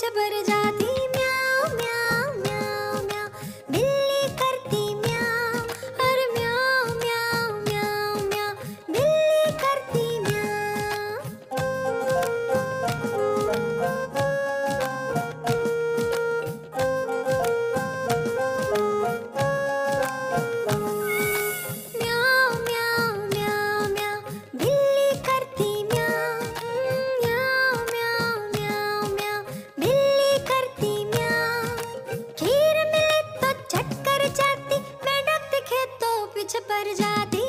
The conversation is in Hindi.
जबर जाती पर जाती